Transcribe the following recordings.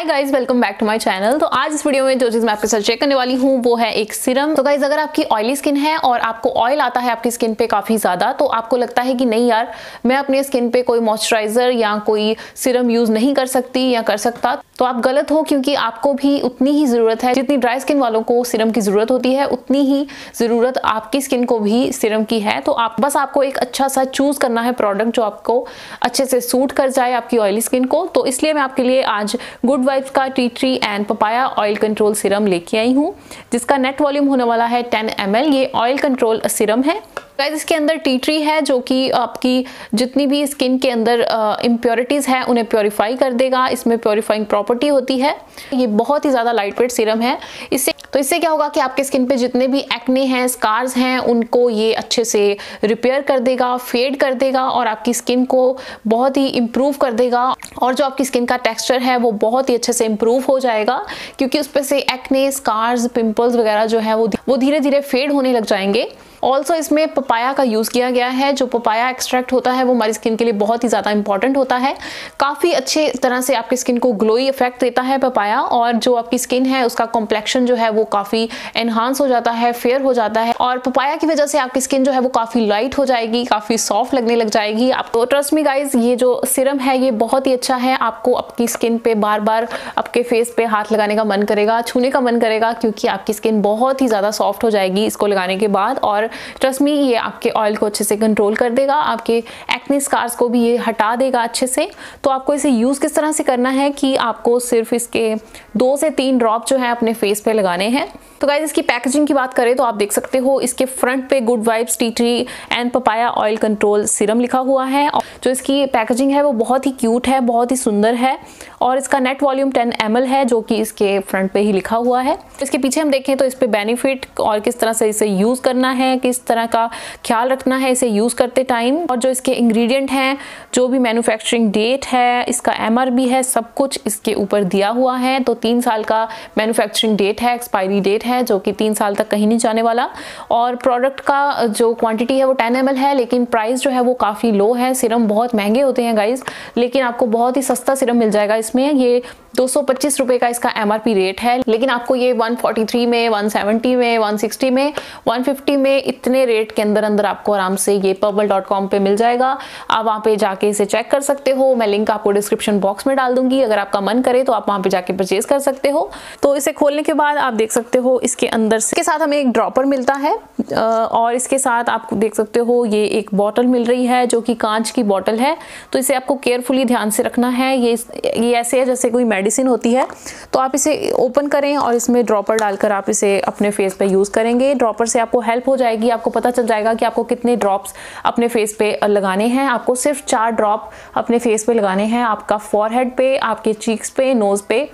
Hi guys welcome back to my channel तो आज इस वीडियो में जो चीज़ मैं आपके साथ चेक करने वाली हूँ, वो है एक सिरम तो गाइस अगर आपकी ऑयली स्किन है और आपको ऑयल आता है आपकी स्किन पे काफ़ी ज़्यादा तो आपको लगता है कि नहीं यार, मैं अपने स्किन पे कोई मॉइस्चराइज़र या कोई सिरम यूज़ नहीं कर सकती या कर सकता तो आप गलत हो क्योंकि आपको भी उतनी ही ज़रूरत है। जितनी ड्राई स्किन वालों को सिरम की ज़रूरत होती है, उतनी ही ज़रूरत आपकी स्किन को भी सिरम की है। तो आप, बस आपको एक अच्छा सा चूज़ करना है प्रोडक्ट जो आपको अच्छे से सूट कर जाए आपकी ऑयली स्किन को। तो इसलिए मैं आपके लिए आज गुड वाइब्स का tea tree and papaya oil control serum लेके आई हूँ, जिसका नेट वॉल्यूम होने वाला है टेन एम ये ऑयल कंट्रोल सिरम है। गाइज़ इसके अंदर टी ट्री है जो कि आपकी जितनी भी स्किन के अंदर इम्प्योरिटीज़ है, उन्हें प्योरीफाई कर देगा। इसमें प्योरीफाइंग प्रॉपर्टी होती है। ये बहुत ही ज़्यादा लाइट वेट सीरम है। इससे तो इससे क्या होगा कि आपके स्किन पे जितने भी एक्ने हैं स्कार्स हैं, उनको ये अच्छे से रिपेयर कर देगा फेड कर देगा और आपकी स्किन को बहुत ही इम्प्रूव कर देगा। और जो आपकी स्किन का टेक्सचर है, वो बहुत ही अच्छे से इम्प्रूव हो जाएगा, क्योंकि उस पर से एक्ने स्कार्स पिंपल्स वगैरह जो है, वो वो धीरे धीरे फेड होने लग जाएँगे। ऑल्सो इसमें पपाया का यूज़ किया गया है। जो पपाया एक्सट्रैक्ट होता है, वो हमारी स्किन के लिए बहुत ही ज़्यादा इंपॉर्टेंट होता है। काफ़ी अच्छे तरह से आपकी स्किन को ग्लोई इफ़ेक्ट देता है पपाया और जो आपकी स्किन है, उसका कॉम्प्लेक्शन जो है, वो काफ़ी एनहांस हो जाता है फेयर हो जाता है। और पपाया की वजह से आपकी स्किन जो है, वो काफ़ी लाइट हो जाएगी, काफ़ी सॉफ्ट लगने लग जाएगी। आपको ट्रस्ट मी गाइज़ ये जो सिरम है, ये बहुत ही अच्छा है, आपको आपकी स्किन पे बार बार आपके फेस पे हाथ लगाने का मन करेगा, छूने का मन करेगा, क्योंकि आपकी स्किन बहुत ही ज़्यादा सॉफ्ट हो जाएगी इसको लगाने के बाद और ट्रस्ट मी ये आपके ऑयल को अच्छे से कंट्रोल कर देगा, आपके एक्ने स्कार्स को भी ये हटा देगा अच्छे से। तो आपको इसे यूज़ किस तरह से करना है कि आपको सिर्फ़ इसके दो से तीन ड्रॉप जो है अपने फेस पे लगाने हैं। तो गाइज़ इसकी पैकेजिंग की बात करें तो आप देख सकते हो, इसके फ्रंट पे Good Vibes tea tree and papaya oil control serum लिखा हुआ है और जो इसकी पैकेजिंग है वो बहुत ही क्यूट है, बहुत ही सुंदर है और इसका नेट वॉल्यूम 10 एम है, जो कि इसके फ्रंट पे ही लिखा हुआ है। इसके पीछे हम देखें तो इस पर बेनिफिट और किस तरह से इसे यूज़ करना है, किस तरह का ख्याल रखना है इसे यूज़ करते टाइम और जो इसके इंग्रेडिएंट हैं, जो भी मैन्युफैक्चरिंग डेट है, इसका एम है, सब कुछ इसके ऊपर दिया हुआ है। तो तीन साल का मैन्युफैक्चरिंग डेट है एक्सपायरी डेट है, जो कि तीन साल तक कहीं नहीं जाने वाला। और प्रोडक्ट का जो क्वांटिटी है वो टेन एम है, लेकिन प्राइस जो है वो काफ़ी लो है। सिरम बहुत महँगे होते हैं गाइज़ लेकिन आपको बहुत ही सस्ता सिरम मिल जाएगा इसमें ये दो सौ रुपए का इसका एमआरपी रेट है, लेकिन आपको ये 143 में 170 में 160 में 150 में इतने रेट के अंदर अंदर आपको आराम से ये पर्बल डॉट कॉम पे मिल जाएगा। आप वहाँ पे जाके इसे चेक कर सकते हो। मैं लिंक आपको डिस्क्रिप्शन बॉक्स में डाल दूँगी। अगर आपका मन करे तो आप वहाँ पे जाके परचेज कर सकते हो। तो इसे खोलने के बाद आप देख सकते हो इसके अंदर से के साथ हमें एक ड्रॉपर मिलता है और इसके साथ आप देख सकते हो ये एक बॉटल मिल रही है, जो कि कांच की बॉटल है। तो इसे आपको केयरफुली ध्यान से रखना है। ये ये ऐसे है जैसे कोई मेडिसिन होती है तो आप इसे ओपन करें और इसमें ड्रॉपर डालकर आप इसे अपने फेस पे यूज़ करेंगे। ड्रॉपर से आपको हेल्प हो जाएगी, आपको पता चल जाएगा कि आपको कितने ड्रॉप्स अपने फेस पे लगाने हैं। आपको सिर्फ़ चार ड्रॉप अपने फेस पे लगाने हैं, आपका फॉरहेड पे, आपके चीक्स पे नोज़ पे।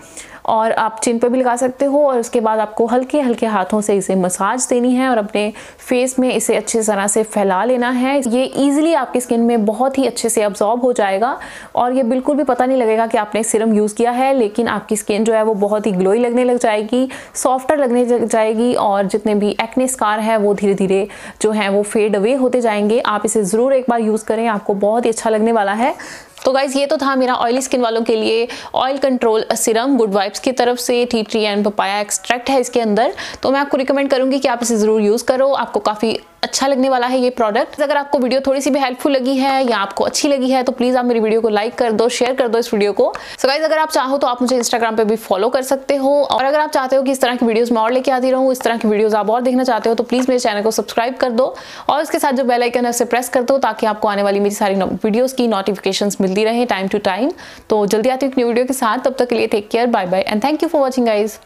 और आप चिन पे भी लगा सकते हो और उसके बाद आपको हल्के हल्के हाथों से इसे मसाज देनी है और अपने फेस में इसे अच्छी तरह से फैला लेना है। ये ईजिली आपकी स्किन में बहुत ही अच्छे से अब्जॉर्ब हो जाएगा और ये बिल्कुल भी पता नहीं लगेगा कि आपने सिरम यूज़ किया है, लेकिन आपकी स्किन जो है वो बहुत ही ग्लोई लगने लग जाएगी सॉफ्टर लगने लग जाएगी और जितने भी एक्ने स्कार है वो धीरे धीरे जो हैं वो फेड अवे होते जाएँगे। आप इसे ज़रूर एक बार यूज़ करें, आपको बहुत ही अच्छा लगने वाला है। तो गाइज़ ये तो था मेरा ऑयली स्किन वालों के लिए oil control serum Good Vibes की तरफ़ से tea tree and papaya extract है इसके अंदर। तो मैं आपको रिकमेंड करूँगी कि आप इसे ज़रूर यूज़ करो। आपको काफ़ी अच्छा लगने वाला है ये प्रोडक्ट अगर आपको वीडियो थोड़ी सी भी हेल्पफुल लगी है या आपको अच्छी लगी है तो प्लीज़ आप मेरी वीडियो को लाइक कर दो शेयर कर दो इस वीडियो को। सो गाइज़ अगर आप चाहो तो आप मुझे इंस्टाग्राम पे भी फॉलो कर सकते हो। और अगर आप चाहते हो कि इस तरह की वीडियोस मैं और लेके आती रहूँ, इस तरह की वीडियोस आप और देखना चाहते हो तो प्लीज़ मेरे चैनल को सब्सक्राइब कर दो। और उसके साथ जो बेलाइकन है, उसे प्रेस कर दो ताकि आपको आने वाली मेरी सारी वीडियोज़ की नोटिफिकेशन मिलती रहे टाइम टू टाइम तो जल्दी आती हूँ न्यू वीडियो के साथ। तब तक के लिए take care bye bye and thank you for watching guys